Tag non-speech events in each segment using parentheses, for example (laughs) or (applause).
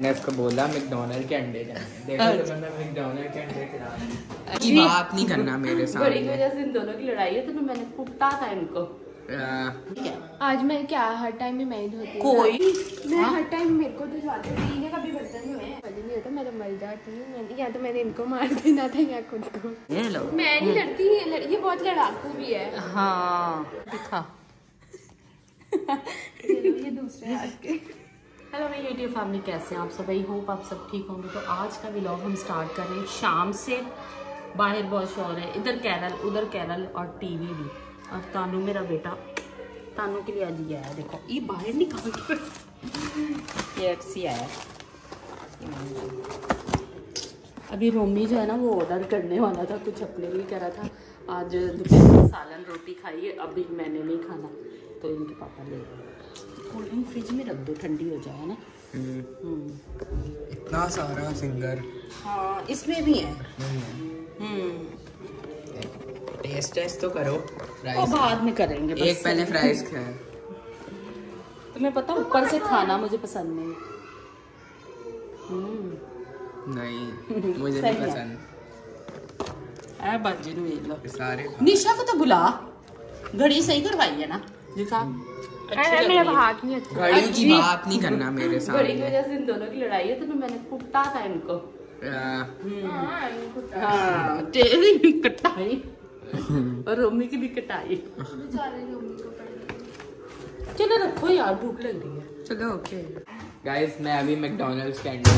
मैंने उसको बोला मैकडोनल्ड के अंडे देखो तो मैं के हूँ। बात नहीं करना मेरे साथ बड़ी वजह से इन दोनों की लड़ाई है तो मैंने कुटा था इनको। आज मैं क्या हर टाइम ही मैं ही धोती कोई। मैं हर टाइम मेरे को भिजवाती हूँ। पीने का भी बर्तन नहीं नहीं होता मैं तो मर जाती हूँ। या तो मैंने इनको मार देना था या खुद को। ये लो। मैं नहीं लड़ती ये बहुत लड़ाकू भी है। हाँ। दिखा। (laughs) ये दूसरे हाथ के। हेलो मेरी यूट्यूब फैमिली कैसे हैं आप सब? आई होप आप सब ठीक होंगे। तो आज का व्लॉग हम स्टार्ट कर रहे हैं शाम से। बाहर बहुत शोर है। इधर कैरल उधर कैरल और टीवी भी। और तानू मेरा बेटा। तानू के लिए आज ये आया देखो, ये बाहर निकाल के सी आया अभी रोमी जो है ना, वो ऑर्डर करने वाला था। कुछ अपने लिए कह रहा था। आज दोपहर सालन रोटी खाइए अभी मैंने नहीं खाना। तो इनके पापा ले गए कोल्ड ड्रिंक फ्रिज में रख दो ठंडी हो जाए ना। हम्म, हम्म। इतना सारा सिंगर। हाँ इसमें भी है। हम्म। टेस्ट टेस्ट तो करो और बाद में करेंगे बस। एक पहले फ्राइज खाए। तुम्हें पता ऊपर से खाना मुझे पसंद नहीं। हम्म। नहीं (laughs) मुझे नहीं पसंद। ऐ बाजी नु ले। लो सारे निशा को तो बुला। घड़ी सही करवाई है ना। दिखा अच्छी मेरा हाथ नहीं अच्छा। घड़ी की बात नहीं करना मेरे साथ। घड़ी की वजह से इन दोनों की लड़ाई है तो मैंने कुटा था इनको। हाँ, इनको तेरी भी कटाई। और रोमी की भी कटाई। चलो रखो यार भूख लग रही है। चलो ओके गाइस मैं अभी मैकडोनल्ड्स के अंडे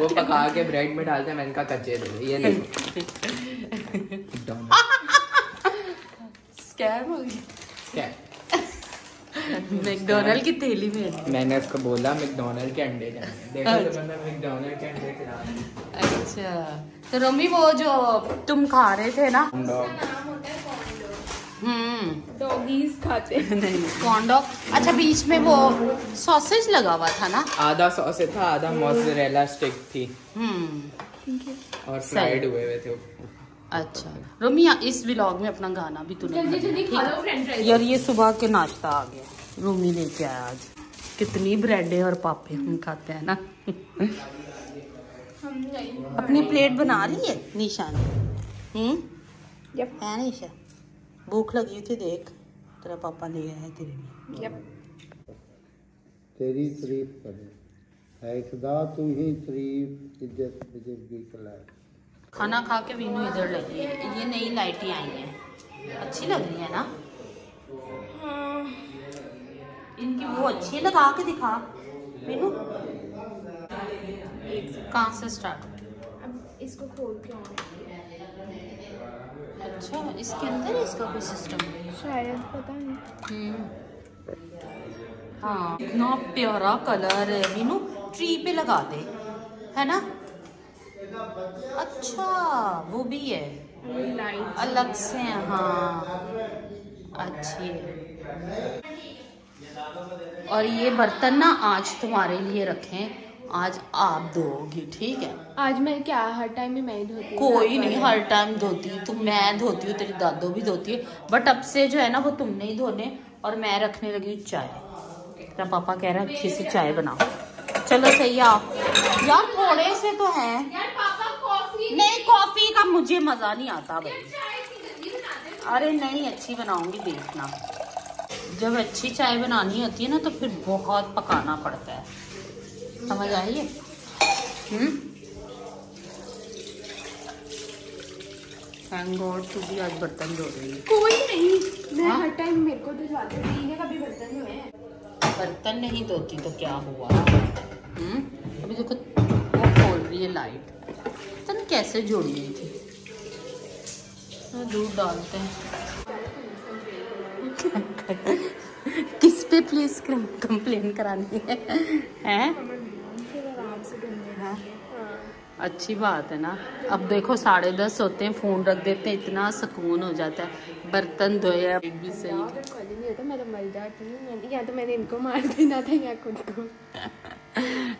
वो पका के ब्रेड में डालते हैं मैंने कहा कच्चे दे ये देखो स्कैम (laughs) हो गई क्या मैकडोनल्ड की थैली में। मैंने उसको बोला मैकडोनल्ड के अंडे जाने देखो तो मैं मैकडोनल्ड के अंडे खिला। रहा हूँ। अच्छा। तो रोमी वो जो तुम खा रहे थे ना? Dog। नाम होता है कॉन्डो हम्म। डॉगीज खाते। (laughs) नहीं कॉन्डॉग अच्छा बीच में वो सॉसेज लगा हुआ था ना? आधा सॉस था आधा मोज़रेला स्टिक थी। हम्म। और फ्राइड हुए हुए थे अच्छा। रोमी यहाँ इस व्लॉग में अपना गाना भी तूने जल्दी जल्दी खा लो फ्रेंच यार ये सुबह के नाश्ता आ गया। रोमी लेके आया आज। कितनी ब्रेड और पापे हम खाते हैं ना। अपनी प्लेट बना ली है निशा ने हम्म? यप है निशा? भूख लगी थी देख। तेरा पापा ले आया तेरे लिए। यप तेरी तारीफ़ करे है। खुदा तू ही तारीफ़ इज़्ज़त बुजुर्गी कला खाना खा के वीनू इधर लगी है। ये नई लाइटें आई हैं। अच्छी लग रही है ना? इनकी वो अच्छी है लगा के दिखा। वीनू कहाँ से स्टार्ट अब इसको खोल के अच्छा इसके अंदर इसका कोई सिस्टम शायद पता नहीं। हम्म। हाँ इतना प्यारा कलर है मीनू। ट्री पे लगा दे है ना? अच्छा वो भी है। अलग से है, हाँ। अच्छी है। और ये बर्तन ना आज तुम्हारे लिए रखे। आज आप धोगी ठीक है? आज मैं क्या हर टाइम ही मैं ही धोती कोई नहीं हर टाइम धोती तू मैं धोती हूँ तेरी दादो भी धोती है। बट अब से जो है ना वो तुमने ही धोने और मैं रखने लगी हूँ चाय। तेरा पापा कह रहा है अच्छी सी चाय बनाओ चलो सही आप यार थोड़े से तो है। यार पापा कॉफ़ी नहीं कॉफ़ी का मुझे मज़ा नहीं आता भाई। अरे नहीं अच्छी बनाऊँगी देखना। जब अच्छी चाय बनानी होती है ना तो फिर बहुत पकाना पड़ता है। समझ आई है? हम्म? थैंक गॉड तू भी आज बर्तन धो रही है। कोई नहीं मैं हाँ? हर टाइम मेरे को भिजवाती हूँ पीने का बर्तन नहीं बर्तन नहीं धोती तो क्या हुआ? हम्म? अभी देखो वो खोल रही है लाइट नहीं कैसे जोड़ी थी। दूध डालते हैं। (laughs) किस पे प्लीज़ कंप्लेन करानी है? हैं? हाँ? अच्छी बात है ना। अब देखो साढ़े दस होते हैं फ़ोन रख देते हैं इतना सुकून हो जाता है। बर्तन धोए भी सही। होता मैं तो मर जाती मैंने या तो मैंने इनको मार देना था या खुद को।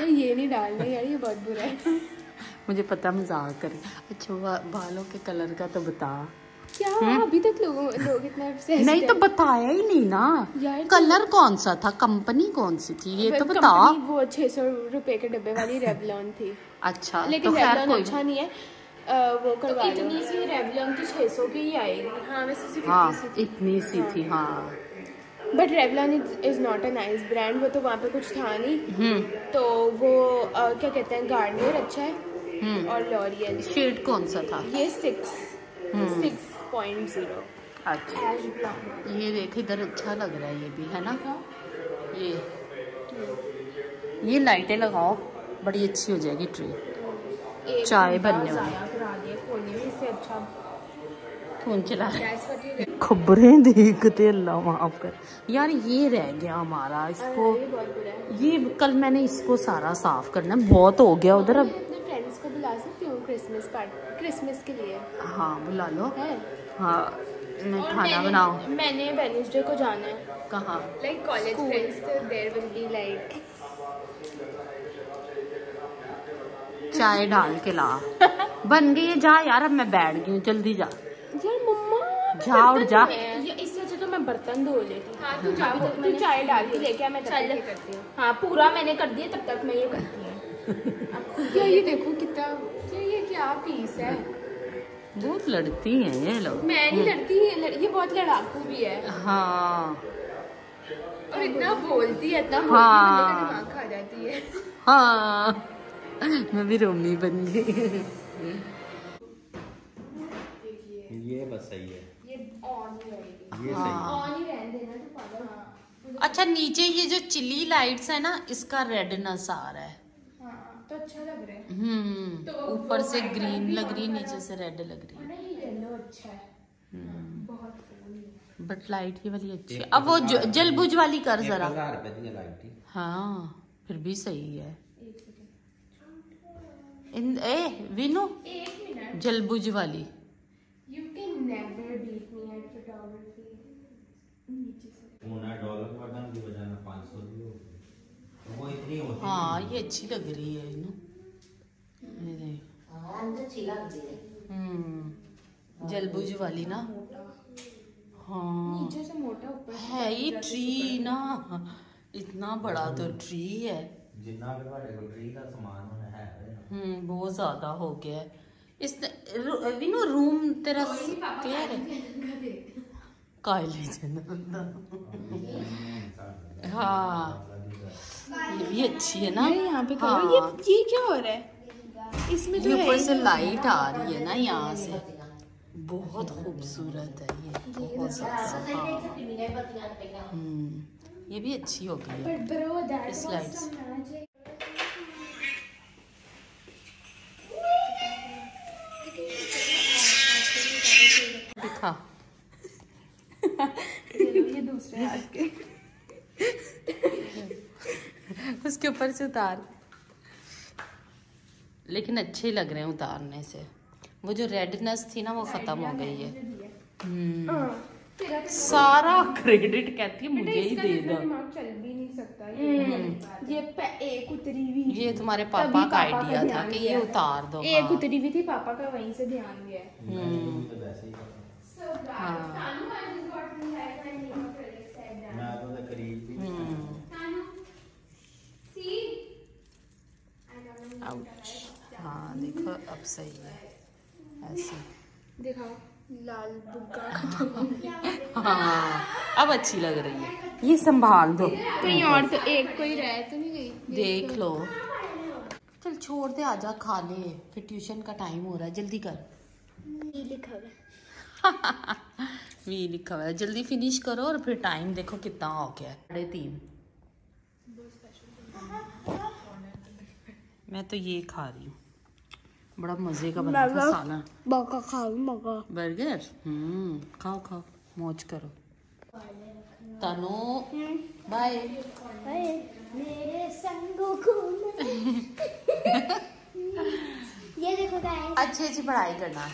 यार ये नहीं डालना यार ये बहुत बुरा है। (laughs) मुझे पता मज़ाक करे अच्छा बा- बालों के कलर का तो बता। क्या? अभी तक लोगों लोग इतना हम्म? नहीं तो बताया ही नहीं ना। यार, कलर कौन सा था? कंपनी कौन सी थी? ये तो बता। वो छह सौ रुपए के डब्बे वाली रेवलॉन थी। अच्छा लेकिन तो खैर रेवलॉन कोई अच्छा नहीं है। अ, वो करवा लो। इतनी सी रेवलॉन की छह सौ की ही आएगी। हाँ वैसे सिर्फ़ हाँ इतनी सी थी हाँ। But Revlon is not a nice brand वो तो वहाँ पे कुछ था नहीं। हम्म। तो वो क्या कहते हैं गार्नियर अच्छा है हम्म। और लॉरियल शेड कौन सा था? ये सिक्स हम्म। सिक्स पॉइंट ज़ीरो अच्छा। ये देख इधर अच्छा लग रहा है ये भी है ना? ये। ये लाइटें लगाओ बड़ी अच्छी हो जाएगी ट्री। चाय बनने वाली। अच्छा। फ़ोन चला रहा. खबरें देखते अल्लाह माफ़ कर। यार ये रह गया हमारा इसको ये कल मैंने इसको सारा साफ़ करना बहुत हो गया उधर अब क्रिसमस पार्टी क्रिसमस के लिए। हाँ बुला लो। है? हाँ मैं खाना बनाओ मैंने वेडनेसडे को जाना है। कहाँ? Like college friends there will be like चाय डाल के ला। बन गई है जा यार अब मैं बैठ गई हूँ जल्दी जा। यार मम्मा जा। और जा इससे अच्छा तो मैं बर्तन धो लेती हाँ। तू जा तू चाय डाल के लेके आ मैं तब तक ये करती हूँ। हाँ पूरा मैंने कर दिया तब तक मैं ये करती हूँ। (laughs) ये देखो कितना क्या पीस है। बहुत लड़ती हैं ये लोग। मैं नहीं लड़ती ये लड़, ये बहुत लड़ाकू भी है। हाँ। और इतना बोलती है इतना बोलती हाँ। है। दिमाग खा जाती है। हाँ। मैं भी रोमी बन गई। ये बस सही है। ये ऑन ही रहेगी। ये हाँ। सही ऑन ही रहने देना तो पागल हाँ। अच्छा नीचे ये जो चिली लाइट्स है ना इसका रेडनेस आ रहा है हाँ। तो अच्छा लग रहा है। हम्म तो ऊपर से ग्रीन लग रही है नीचे से रेड लग रही है। ना ये येलो अच्छा है। हम्म, बहुत बट लाइट ये वाली अच्छी है। अब वो हज़ार ज- जल बुझ वाली कर जरा। हाँ फिर भी सही है। इन ए विनु एक मिनट। जल बुझ वाली। You can never beat me at photography नीचे से। पूना डॉलर बटन की में 500 दी होगी तो वो इतनी होती हाँ ये अच्छी लग रही है इनु ये देख जलबुज वाली ना? हाँ। नीचे से मोटा ऊपर है ये ट्री ना। इतना बड़ा तो ट्री है। जितना ट्री का सामान होना है हम्म बहुत ज़्यादा हो गया है। इस विनो रूम तेरा क्लियर है? कॉलेज हाँ। ये भी अच्छी है ना? यहाँ पे हाँ। ये ये क्या हो रहा है? इसमें तो ऊपर से लाइट आ रही है ना यहाँ से। बहुत खूबसूरत है ये बहुत हाँ। हम्म ये भी अच्छी हो गई। है some magic. दिखा। ये दूसरे हाथ उसके ऊपर से उतार। लेकिन अच्छे लग रहे हैं उतारने से। वो जो रेडनेस थी ना वो खत्म हो गई है। हम्म। सारा क्रेडिट कहती है मुझे ही दे दो। ये हम्म। एक उतरी हुई ये तुम्हारे पापा का आइडिया था कि ये उतार दो एक हाँ। उतरी हुई थी पापा का वहीं से ध्यान गया। हम्म। हाँ, हाँ देखो अब सही है। ऐसे। दिखाओ लाल बुग्गा (laughs) हाँ अब अच्छी लग रही है। ये संभाल दो। कहीं और तो एक कोई रह तो नहीं गई। देख लो। चल छोड़ दे आजा खा ले। फिर ट्यूशन का टाइम हो रहा है। जल्दी कर। ये लिखा हुआ वी लिखा हुआ है जल्दी फिनिश करो और फिर टाइम देखो कितना हो गया है। साढ़े तीन। मैं तो ये खा रही हूँ। बड़ा मज़े का बना था सालन मौका खाओ मौका। बर्गर? हम्म खाओ खाओ। मौज करो। तनु बाय। मेरे संगों को (laughs) ये देखो गाइस अच्छी अच्छी पढ़ाई करना।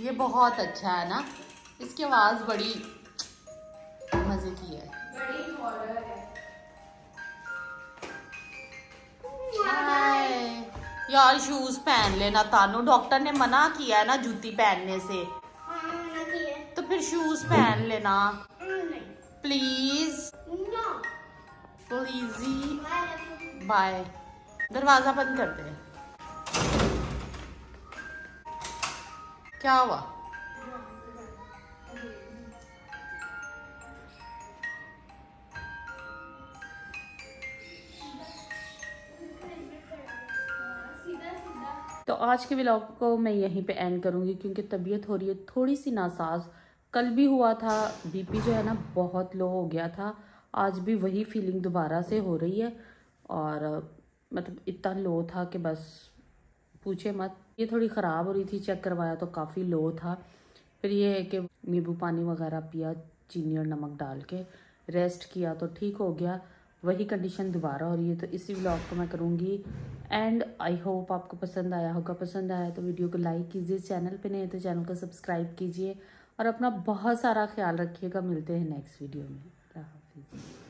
ये बहुत अच्छा है ना? इसकी आवाज़ बड़ी मज़े की है। हाय। यार शूज़ पहन लेना तानू। डॉक्टर ने मना किया है ना जूती पहनने से। तो फिर शूज़ पहन लेना। प्लीज़ प्लीजी बाय दरवाज़ा बंद कर दे। क्या हुआ? तो आज के ब्लॉग को मैं यहीं पे एंड करूँगी क्योंकि तबीयत हो रही है थोड़ी सी नासाज। कल भी हुआ था बीपी जो है ना, बहुत लो हो गया था। आज भी वही फीलिंग दोबारा से हो रही है और मतलब इतना लो था कि बस पूछे मत। ये थोड़ी ख़राब हो रही थी चेक करवाया तो काफ़ी लो था। फिर ये है कि नींबू पानी वगैरह पिया, चीनी और नमक डाल के रेस्ट किया तो ठीक हो गया। वही कंडीशन दोबारा हो रही है तो इसी ब्लॉग को मैं करूँगी। एंड आई होप आपको पसंद आया होगा। पसंद आया तो वीडियो को लाइक कीजिए चैनल पे नहीं है तो चैनल को सब्सक्राइब कीजिए और अपना बहुत सारा ख्याल रखिएगा। मिलते हैं नेक्स्ट वीडियो में। हाफिज़।